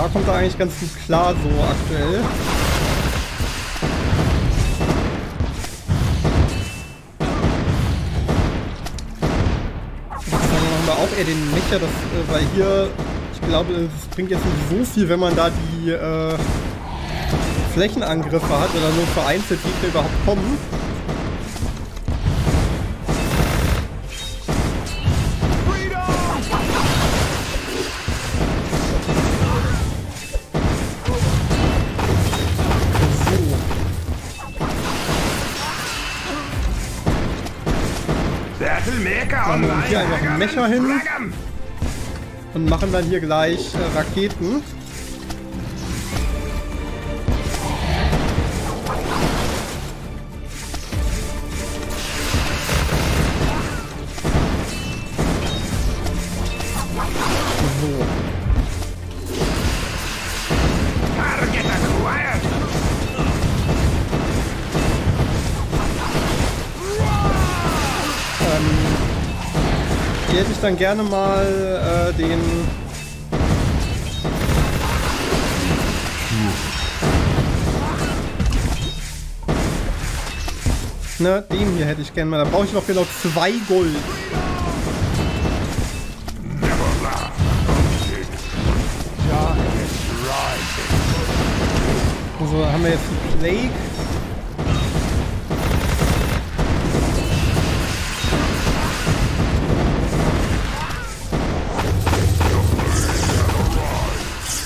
Da kommt er eigentlich ganz gut klar so aktuell. Dann machen wir auch eher den Mecher, das, äh, weil hier, ich glaube, es bringt jetzt nicht so viel, wenn man da die äh, Flächenangriffe hat oder nur vereinzelt Gegner überhaupt kommen. Dann machen wir hier einfach einen Mecher hin. Und machen dann hier gleich äh, Raketen. Hätte ich dann gerne mal äh, den... Ne, den hier hätte ich gerne mal. Da brauche ich noch genau zwei Gold. Also haben wir jetzt Plague.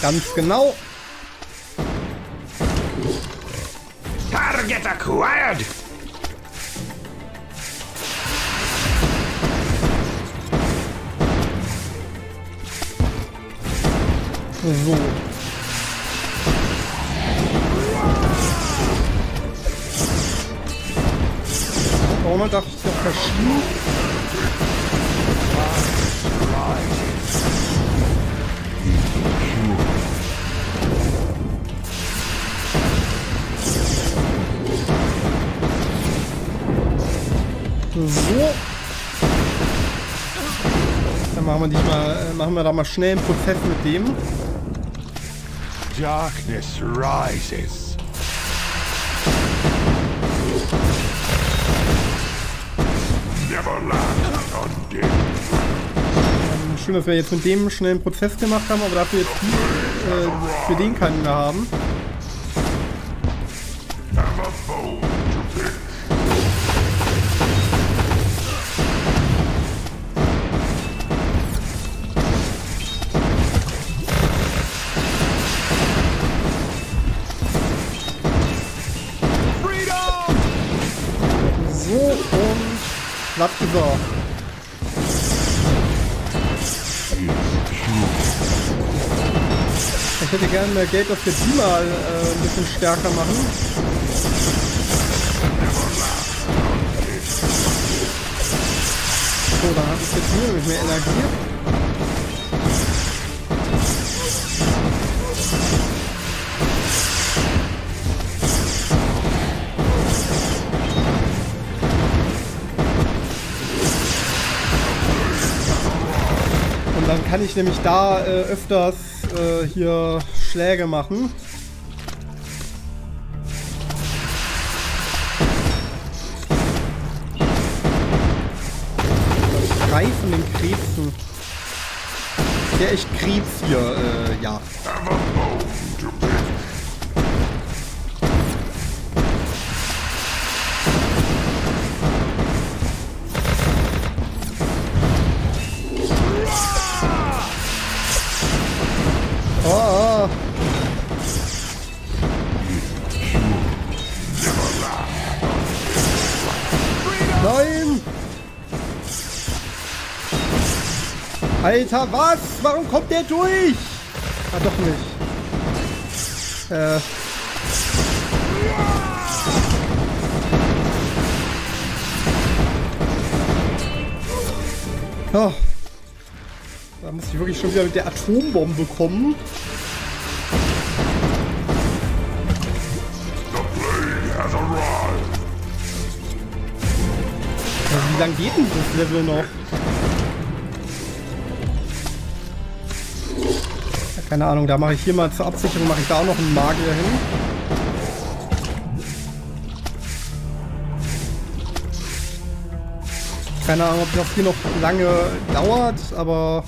Ganz genau. Target acquired! So. Vorne darf ich noch verschieben. So. Dann machen wir, diesmal, äh, machen wir da mal schnell einen Prozess mit dem. Darkness rises. Ähm, schön, dass wir jetzt mit dem schnell einen Prozess gemacht haben, aber dafür jetzt die, äh, für den keinen mehr haben. Platt gesorgt. Ich hätte gerne mehr Geld, dass wir die äh, ein bisschen stärker machen. So, dann habe ich jetzt hier nämlich mehr Energie. Kann ich nämlich da äh, öfters äh, hier Schläge machen. Von den Krebsen. Der echt Krebs hier, äh, ja. Alter, was? Warum kommt der durch? Ah, doch nicht. Äh. Oh. Da muss ich wirklich schon wieder mit der Atombombe kommen. Also, wie lange geht denn das Level noch? Keine Ahnung, da mache ich hier mal zur Absicherung, mache ich da auch noch einen Magier hin. Keine Ahnung, ob das hier noch lange dauert, aber...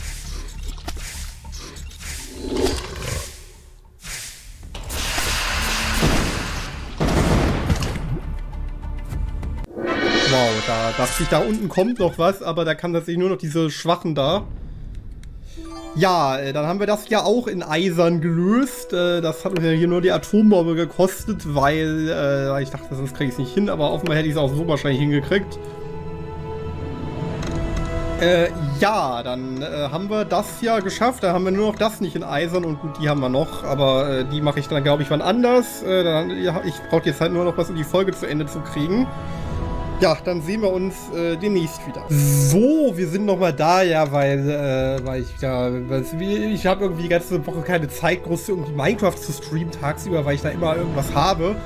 Wow, da dachte ich, da unten kommt noch was, aber da kann tatsächlich nur noch diese Schwachen da. Ja, äh, dann haben wir das ja auch in Eisern gelöst. Äh, das hat uns ja hier nur die Atombombe gekostet, weil äh, ich dachte, das kriege ich nicht hin, aber offenbar hätte ich es auch so wahrscheinlich hingekriegt. Äh, ja, dann äh, haben wir das ja geschafft. Da haben wir nur noch das nicht in Eisern und gut, die haben wir noch, aber äh, die mache ich dann, glaube ich, wann anders. Dann, ich brauche jetzt halt nur noch was, um die Folge zu Ende zu kriegen. Ja, dann sehen wir uns äh, demnächst wieder. So, wir sind nochmal da, ja, weil, äh, weil ich ja, ich habe irgendwie die ganze Woche keine Zeit, groß irgendwie Minecraft zu streamen tagsüber, weil ich da immer irgendwas habe.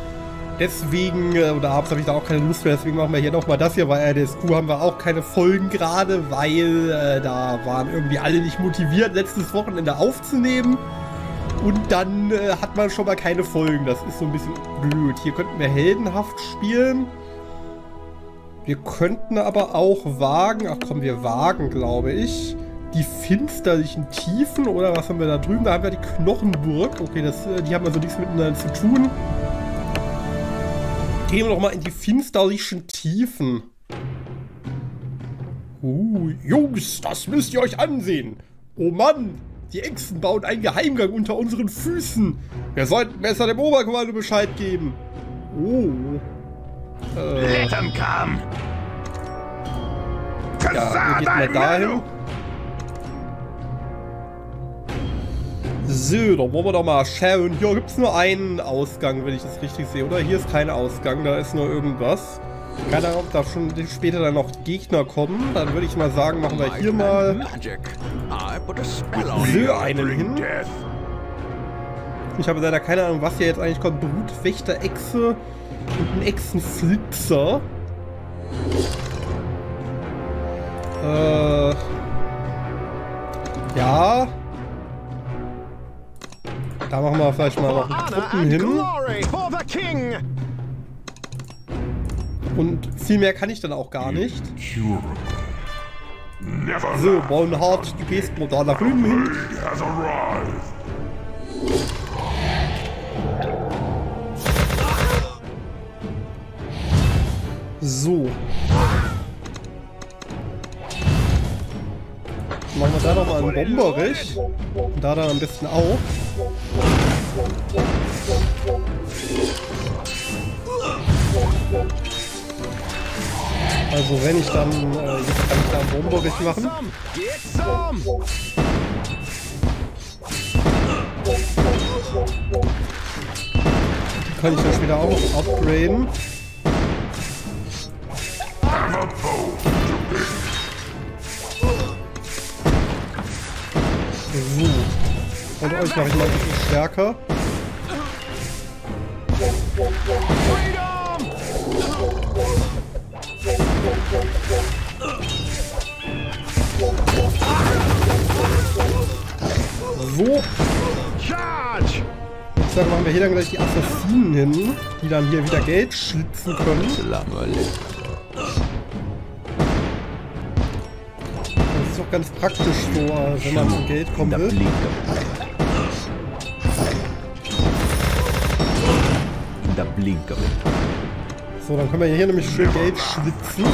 Deswegen, äh, oder abends habe ich da auch keine Lust mehr, deswegen machen wir hier nochmal das hier. Bei RDSQ haben wir auch keine Folgen gerade, weil äh, da waren irgendwie alle nicht motiviert, letztes Wochenende aufzunehmen. Und dann äh, hat man schon mal keine Folgen. Das ist so ein bisschen blöd. Hier könnten wir heldenhaft spielen. Wir könnten aber auch wagen, ach komm, wir wagen, glaube ich, die finsterlichen Tiefen, oder was haben wir da drüben? Da haben wir die Knochenburg. Okay, das, äh, die haben also nichts miteinander zu tun. Gehen wir doch mal in die finsterlichen Tiefen. Uh, Jungs, das müsst ihr euch ansehen. Oh Mann, die Echsen bauen einen Geheimgang unter unseren Füßen. Wir sollten besser dem Oberkommando Bescheid geben. Oh. Äh. Let them come. Ja, gehen mal dahin. So, dann wollen wir doch mal schauen. Hier gibt es nur einen Ausgang, wenn ich das richtig sehe. Oder hier ist kein Ausgang, da ist nur irgendwas. Keine Ahnung, ob da schon später dann noch Gegner kommen. Dann würde ich mal sagen, machen wir hier mal so einen hin. Ich habe leider keine Ahnung, was hier jetzt eigentlich kommt. Brutwächter, Echse und ein Echsenflitzer. Äh. Ja. Da machen wir vielleicht mal noch Truppen hin. Und viel mehr kann ich dann auch gar nicht. So, Bonhart, du gehst mal da nach drüben hin. So. Machen wir da nochmal einen Bomberich. Und da dann ein bisschen auf. Also wenn ich dann, äh, jetzt kann ich da einen Bomberich machen. Die kann ich dann später auch upgraden. So. Und euch mache ich mal ein bisschen stärker. So. Ich sage, machen wir hier dann gleich die Assassinen hin, die dann hier wieder Geld schlitzen können. Auch ganz praktisch so, wenn man zum Geld kommen will. So, dann können wir hier nämlich schön Geld schwitzen.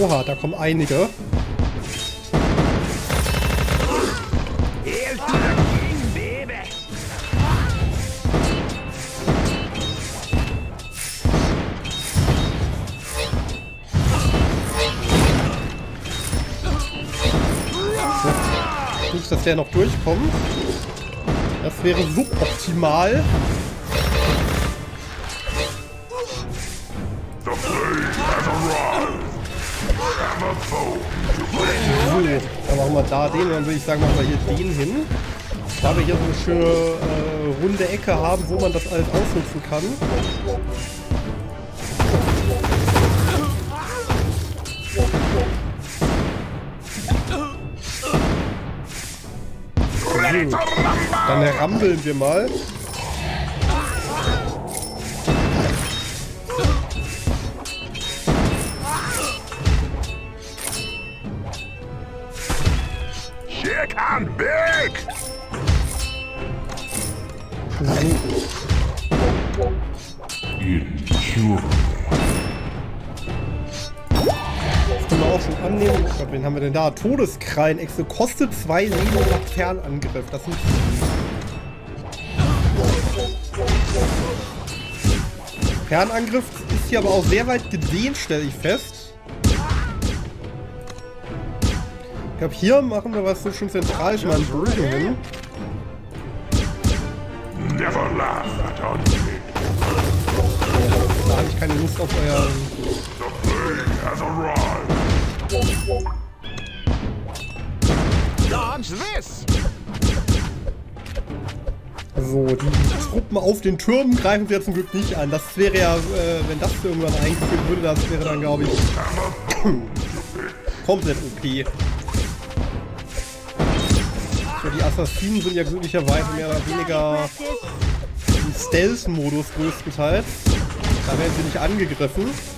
Oha, da kommen einige. Dass der noch durchkommt. Das wäre suboptimal. So, dann machen wir da den, dann würde ich sagen, machen wir hier den hin. Da wir hier so eine schöne äh, runde Ecke haben, wo man das alles ausnutzen kann. Dann rambeln wir mal. Come big! Incurable. Schon annehmen. Glaub, wen haben wir denn da? Todeskrallen. Exe kostet zwei Leben nach Fernangriff. Das sind Fernangriff ist hier aber auch sehr weit gedehnt, stelle ich fest. Ich glaube, hier machen wir was so schön zentral. Ich. Never laugh at Da habe ich keine Lust auf euer... So, die Truppen auf den Türmen greifen wir zum Glück nicht an. Das wäre ja, äh, wenn das irgendwann eingeführt würde, das wäre dann, glaube ich, komplett okay. So, die Assassinen sind ja glücklicherweise mehr oder weniger im Stealth-Modus größtenteils. Da werden sie nicht angegriffen.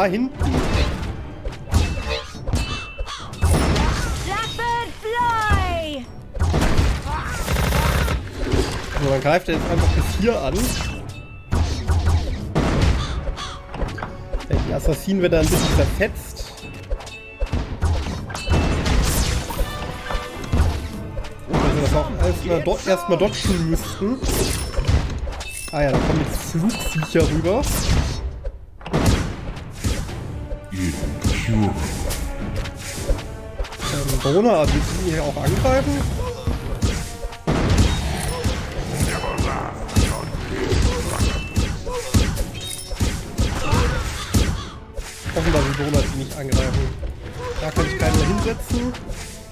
Da hinten. So, dann greift er jetzt einfach bis hier an. Die Assassinen werden ein bisschen zerfetzt. Also das auch erstmal do erstmal dodgen müssten. Ah ja, da kommen jetzt Flugviecher rüber. Ähm, Brona, willst du hier auch angreifen? Offenbar will Brona die nicht angreifen. Da kann ich keinen mehr hinsetzen.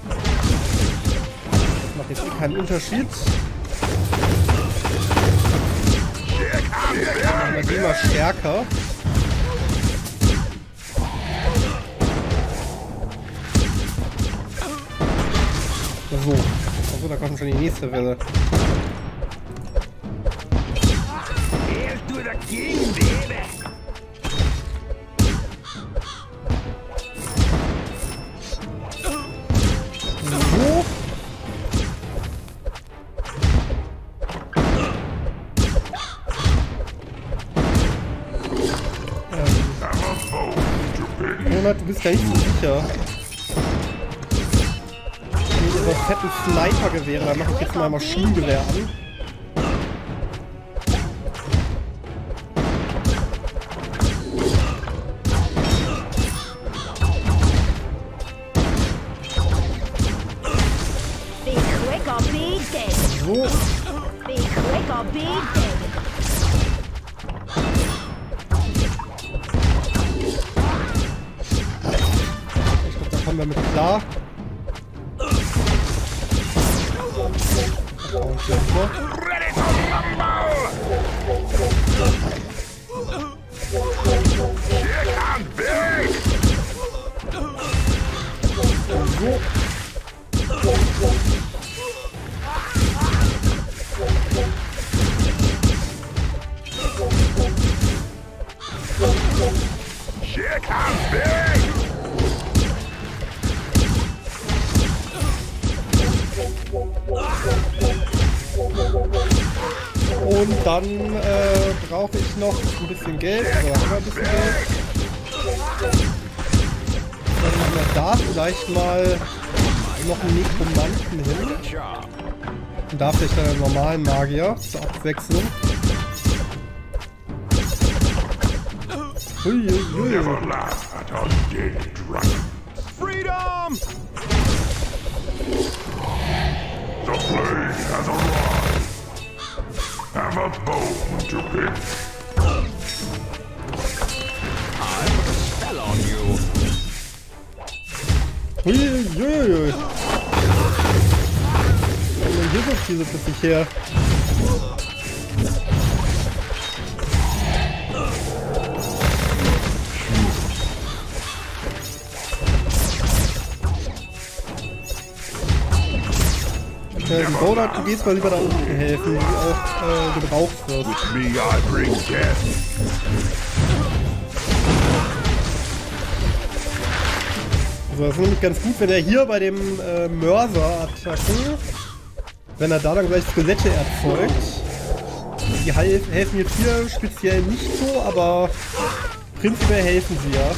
Das macht jetzt eh keinen Unterschied. Wir den mal stärker. So. Achso, da kommt schon die nächste Welle. Ähm. du bist ja nicht so sicher diese fetten Sniper-Gewehre. Da mache ich jetzt mal Maschinengewehr an. Ich glaube, da kommen wir mit klar. Ready to rumble! Shake and! Und dann äh, brauche ich noch ein bisschen Geld. Oder haben wir ein bisschen Geld? Dann wir da vielleicht mal noch einen Nekromanten hin. Und da vielleicht dann einen normalen Magier zur Abwechslung. Uiuiui. Never laugh. Freedom! Bone to pick. Spell on you. Uiuiui. Wo kommen hier so viele plötzlich her? Äh, Border, du gehst mal lieber da unten helfen, die auch äh, gebraucht wird. With me, I bring death. Also das ist nämlich ganz gut, wenn er hier bei dem äh, Mörser-Attacken, wenn er da dann gleich Skelette erzeugt. Die hel helfen jetzt hier speziell nicht so, aber prinzipiell helfen sie ja.